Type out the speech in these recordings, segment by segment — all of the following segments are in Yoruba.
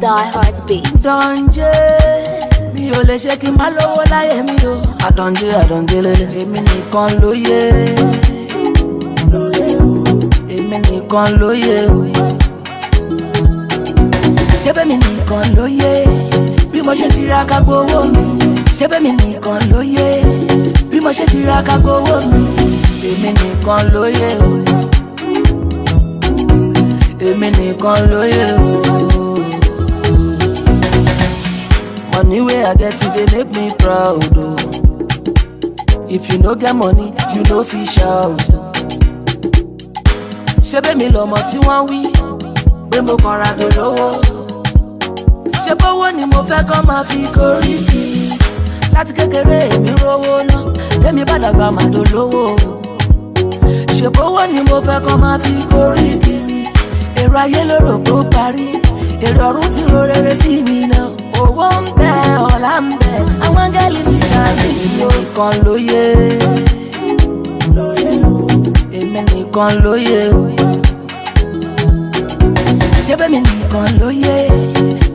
Die Hard Beats. Dọ̀njẹ́ mi ò lè ṣe kí n má lówó mi o. Àdọ̀njẹ́ àdọ̀njẹ́ le. Emi nìkan ló loye, Èmi Emi ló yé o. Sebe mi nìkan ló yé. Bí mo ṣe tiraka gbowó mi. Sebe mi nìkan ló yé. Bí mo ṣe tiraka gbowó mi. Emi nìkan ló yé o. Èmi nìkan loye. o. money wey i get e they make me proud oh. if you no get money you no fit shout ṣebí mi lọ́mọ tí wọ́n wí pé mo kàn ra dolówó ṣe bówó ni mo fẹ́ kọ́ máa fi koríki láti kékeré èmi rówó ná tèmi bá dàgbà máa dolówó ṣe bówó ni mo fẹ́ kọ́ máa fi koríki èrò ayé lóró kó parí èrò ọ̀run ti ro rere sí mi nìkan lóye èmi nìkan lóye o ṣé bẹ́mi nìkan lóye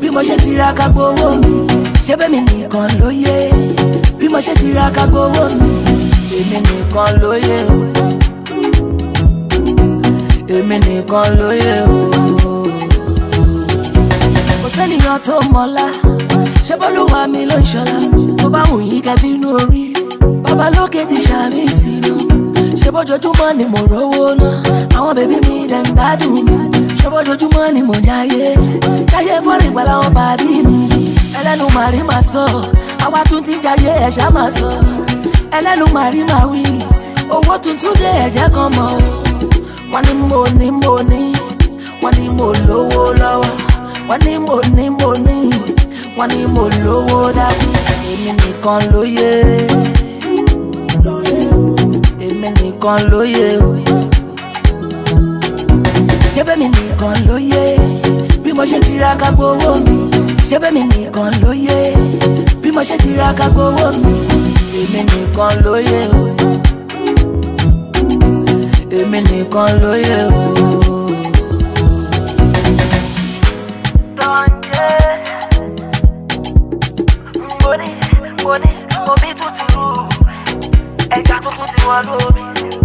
bí mo ṣe tiraka gbowó mi ṣé bẹ́mi nìkan lóye bí mo ṣe tiraka gbowó mi èmi nìkan lóye o èmi nìkan lóye o kò sẹ́niyàn tó mọ́lá ṣé bọ́lúwa mi ló ń ṣọlá tó bá wù yín kẹ́ bínú orí babalókè ti ṣàmì ìsinú ṣe bójoojúmọ́ ni mo rówó ná àwọn bèbí mi dẹ̀ ń gbádùn mi ṣe bójoojúmọ́ ni mo yáyé káyé fọ́nrìn pẹ̀lú àwọn bàbí mi ẹlẹ́nu màrí máa sọ àwa tún ti jayé ẹ̀ṣá máa sọ ẹlẹ́nu màrí máa wí owó tuntun dé ẹ̀jẹ̀ kan mọ́ wọ́n ní mo ní mo ní wọ́n ní mo lówó lọ́wọ́ wọ́n ní mo ní mo wọ́n ní mo lówó dájú èmi nìkan ló yé èmi nìkan ló yé o. ṣé mi nìkan ló yé bí mo ṣe tiraka gbowó mi ṣé bẹ́mi nìkan ló bí mo ṣe tiraka gbowó mi èmi nìkan ló o èmi nìkan ló o. mo ní omi tún ti rú ẹja tuntun ti wọlú omi.